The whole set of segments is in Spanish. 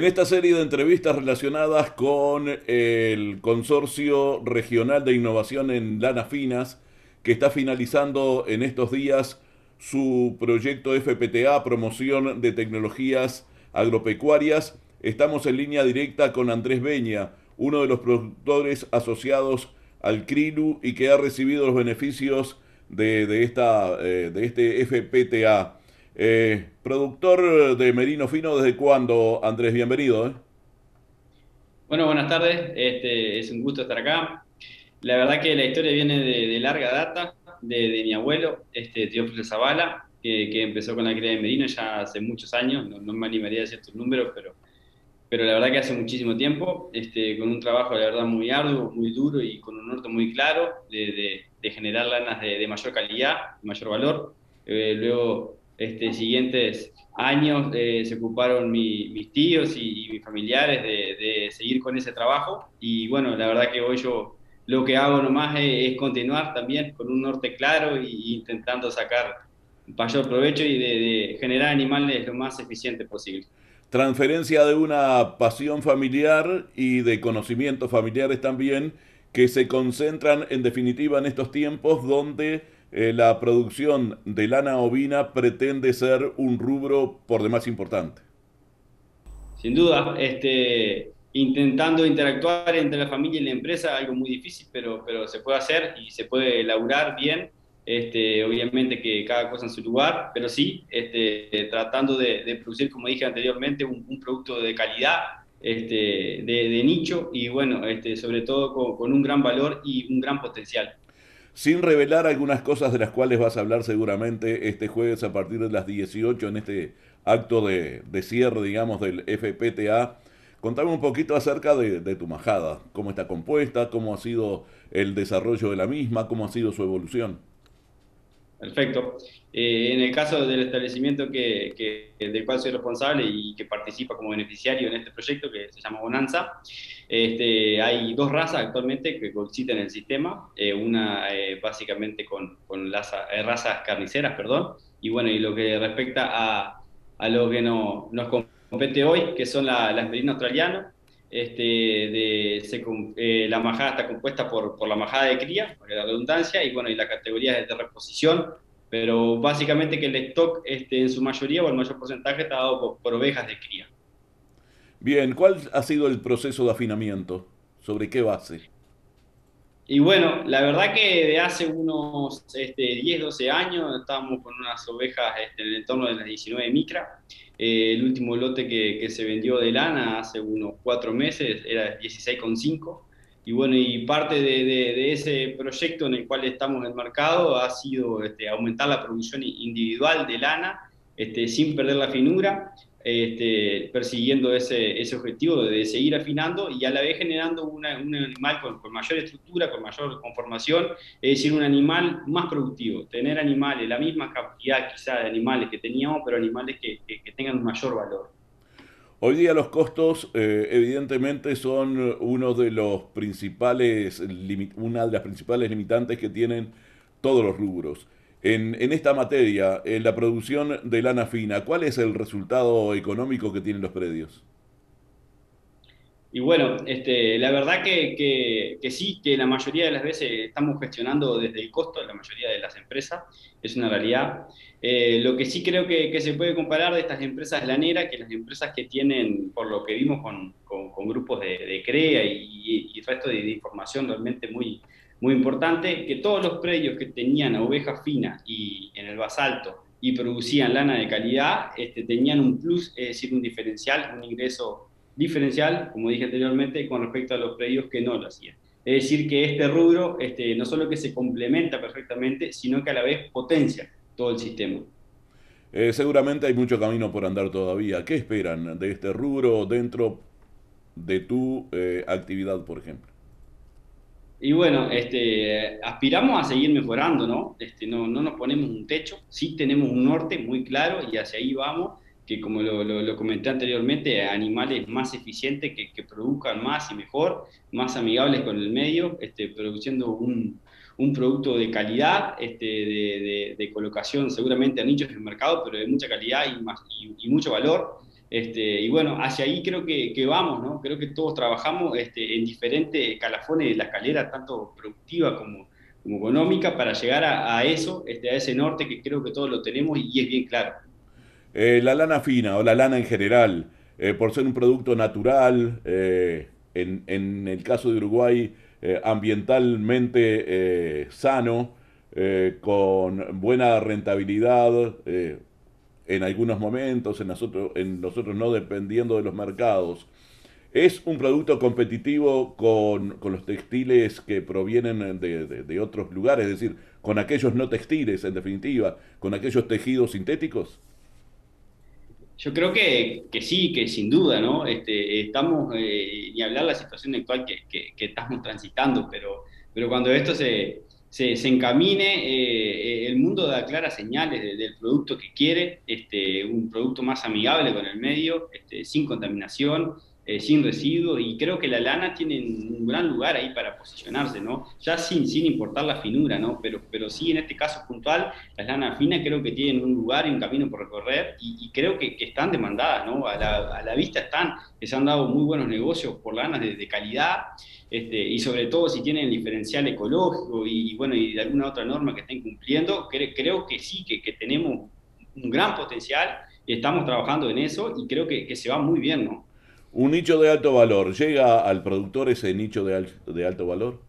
En esta serie de entrevistas relacionadas con el Consorcio Regional de Innovación en Lana Finas, que está finalizando en estos días su proyecto FPTA, promoción de tecnologías agropecuarias, estamos en línea directa con Andrés Beña, uno de los productores asociados al CRILU y que ha recibido los beneficios de, esta, eh, de este FPTA. Eh, productor de Merino Fino, ¿desde cuándo, Andrés? Bienvenido. ¿eh? Bueno, buenas tardes. Este, es un gusto estar acá. La verdad que la historia viene de, larga data, de, mi abuelo, este, Teófilo Zavala, que, empezó con la cría de merino ya hace muchos años. No, me animaría a decir estos números, pero, pero la verdad que hace muchísimo tiempo, este, con un trabajo, la verdad, muy arduo, muy duro y con un norte muy claro de, generar lanas de, mayor calidad, mayor valor. Eh, luego este, siguientes años eh, se ocuparon mis tíos y, mis familiares de, seguir con ese trabajo y bueno, la verdad que hoy yo lo que hago nomás es, continuar también con un norte claro e intentando sacar mayor provecho y de, generar animales lo más eficiente posible. Transferencia de una pasión familiar y de conocimientos familiares también que se concentran en definitiva en estos tiempos donde eh, la producción de lana ovina pretende ser un rubro por demás importante. Sin duda, este, intentando interactuar entre la familia y la empresa, algo muy difícil, pero, pero se puede hacer y se puede elaborar bien. Este, obviamente que cada cosa en su lugar, pero sí, este, tratando de, producir, como dije anteriormente, un, producto de calidad, este, de, nicho y bueno, este, sobre todo con, con un gran valor y un gran potencial sin revelar algunas cosas de las cuales vas a hablar seguramente este jueves a partir de las 18 en este acto de, cierre, digamos, del FPTA. Contame un poquito acerca de, de, tu majada, cómo está compuesta, cómo ha sido el desarrollo de la misma, cómo ha sido su evolución. Perfecto. Eh, en el caso del establecimiento que, del cual soy responsable y que participa como beneficiario en este proyecto que se llama Bonanza, este, hay dos razas actualmente que coexisten en el sistema, eh, una eh, básicamente con, con las, razas carniceras, perdón, y bueno, y lo que respecta a, a lo que no, nos compete hoy, que son las la merino australiano, este, de, la majada está compuesta por, por la majada de cría, por la redundancia, y bueno, y la categoría es de reposición, pero básicamente que el stock este, en su mayoría o el mayor porcentaje está dado por, ovejas de cría. Bien, ¿cuál ha sido el proceso de afinamiento? ¿Sobre qué base? Y bueno, la verdad que de hace unos este, 10, 12 años estábamos con unas ovejas este, en el entorno de las 19 micra. Eh, el último lote que, que, se vendió de lana hace unos 4 meses era 16,5 y bueno, y parte de, ese proyecto en el cual estamos en el mercado ha sido este, aumentar la producción individual de lana este, sin perder la finura, este, persiguiendo ese, objetivo de seguir afinando y a la vez generando un animal con, mayor estructura, con mayor conformación, es decir, un animal más productivo, tener animales, la misma cantidad quizá de animales que teníamos, pero animales que, que tengan un mayor valor. Hoy día los costos eh, evidentemente son uno de los principales, una de las principales limitantes que tienen todos los rubros. En, esta materia, en la producción de lana fina, ¿cuál es el resultado económico que tienen los predios? Y bueno, este, la verdad que, sí, que la mayoría de las veces estamos gestionando desde el costo, la mayoría de las empresas, es una realidad. Eh, lo que sí creo que, que, se puede comparar de estas empresas laneras, que las empresas que tienen, por lo que vimos con, grupos de, de, CREA y, y, resto de, información realmente muy, muy importante, que todos los predios que tenían ovejas finas y en el basalto y producían lana de calidad, este, tenían un plus, es decir, un diferencial, un ingreso diferencial, como dije anteriormente, con respecto a los predios que no lo hacían. Es decir, que este rubro este, no solo que se complementa perfectamente, sino que a la vez potencia todo el sistema. Eh, seguramente hay mucho camino por andar todavía. ¿Qué esperan de este rubro dentro de tu eh, actividad, por ejemplo? Y bueno, este, aspiramos a seguir mejorando, ¿no? Este, no, no nos ponemos un techo, sí tenemos un norte muy claro y hacia ahí vamos que como lo, comenté anteriormente, animales más eficientes que, que, produzcan más y mejor, más amigables con el medio, este, produciendo un, un producto de calidad, este, de, de, colocación seguramente a nichos en el mercado, pero de mucha calidad y, más, y, mucho valor. Este, y bueno, hacia ahí creo que, vamos, ¿no? Creo que todos trabajamos este, en diferentes calafones de la escalera, tanto productiva como, económica, para llegar a, eso, este, a ese norte que creo que todos lo tenemos y es bien claro. Eh, la lana fina o la lana en general, eh, por ser un producto natural, eh, en, el caso de Uruguay, ambientalmente sano, con buena rentabilidad, en algunos momentos, en nosotros, en nosotros no dependiendo de los mercados. Es un producto competitivo con, con los textiles que provienen de, de, otros lugares, es decir, con aquellos no textiles, en definitiva, con aquellos tejidos sintéticos. Yo creo que, que sí, que sin duda, ¿no? Este, estamos, eh, ni hablar de la situación actual que, que, que, estamos transitando, pero, pero cuando esto se, se, se encamine, eh, el mundo da claras señales de, del producto que quiere, este, un producto más amigable con el medio, este, sin contaminación, eh, sin residuos, y creo que la lana tiene un gran lugar ahí para posicionarse, ¿no? Ya sin, sin importar la finura, ¿no? Pero, pero sí, en este caso puntual, las lanas finas creo que tienen un lugar y un camino por recorrer, y, y creo que, que, están demandadas, ¿no? A la, a la, vista están, se han dado muy buenos negocios por lanas de, de calidad, este, y sobre todo si tienen el diferencial ecológico y, y, bueno, y de alguna otra norma que estén cumpliendo, cre creo que sí, que, que tenemos un gran potencial, estamos trabajando en eso, y creo que, que se va muy bien, ¿no? Un nicho de alto valor, ¿llega al productor ese nicho de, al, de alto valor?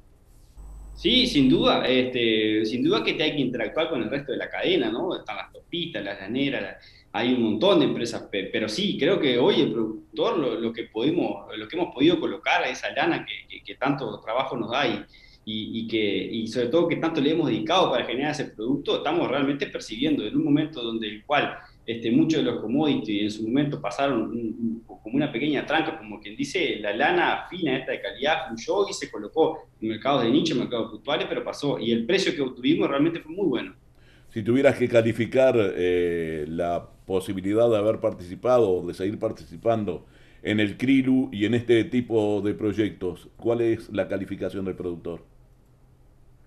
Sí, sin duda, este, sin duda que te hay que interactuar con el resto de la cadena, ¿no? Están las topistas, las llaneras, la, hay un montón de empresas, pero sí, creo que hoy el productor, lo, que, podemos, lo que hemos podido colocar esa lana que, tanto trabajo nos da y, que, y sobre todo que tanto le hemos dedicado para generar ese producto, estamos realmente percibiendo en un momento donde el cual este, muchos de los commodities en su momento pasaron un, como una pequeña tranca, como quien dice, la lana fina esta de calidad fluyó y se colocó en mercados de nicho, en mercados puntuales, pero pasó. Y el precio que obtuvimos realmente fue muy bueno. Si tuvieras que calificar eh, la posibilidad de haber participado o de seguir participando en el CRILU y en este tipo de proyectos, ¿cuál es la calificación del productor?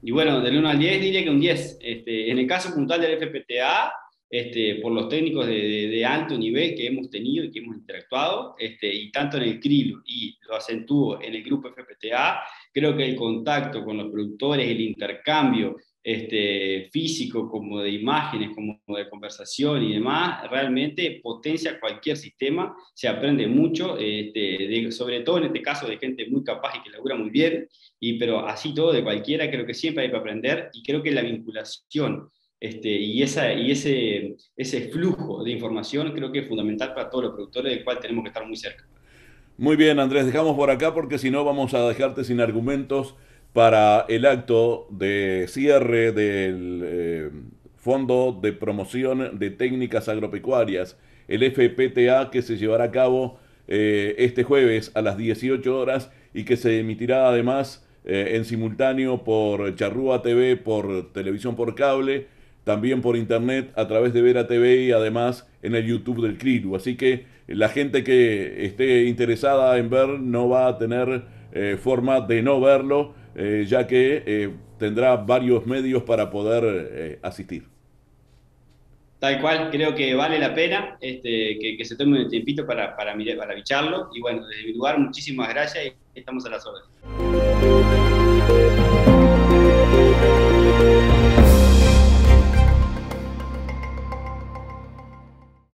Y bueno, del 1 al 10 diría que un 10. Este, en el caso puntual del FPTA, este, por los técnicos de, alto nivel que hemos tenido y que hemos interactuado, este, y tanto en el CRILO y lo acentúo en el grupo FPTA, creo que el contacto con los productores, el intercambio este, físico como de imágenes, como de conversación y demás, realmente potencia cualquier sistema, se aprende mucho, este, sobre todo en este caso de gente muy capaz y que labura muy bien, y, pero así todo de cualquiera creo que siempre hay que aprender y creo que la vinculación este, y, esa, y ese, ese flujo de información creo que es fundamental para todos los productores, del cual tenemos que estar muy cerca. Muy bien, Andrés, dejamos por acá porque si no vamos a dejarte sin argumentos para el acto de cierre del eh, Fondo de Promoción de Técnicas Agropecuarias, el FPTA, que se llevará a cabo eh, este jueves a las 18 horas y que se emitirá además eh, en simultáneo por Charrúa TV, por televisión por cable también por internet a través de Vera TV y además en el YouTube del CRILU. Así que la gente que esté interesada en ver no va a tener eh, forma de no verlo, eh, ya que eh, tendrá varios medios para poder eh, asistir. Tal cual, creo que vale la pena este, que, que, se tome un tiempito para, para, mirar, para bicharlo. Y bueno, desde mi lugar, muchísimas gracias y estamos a las órdenes.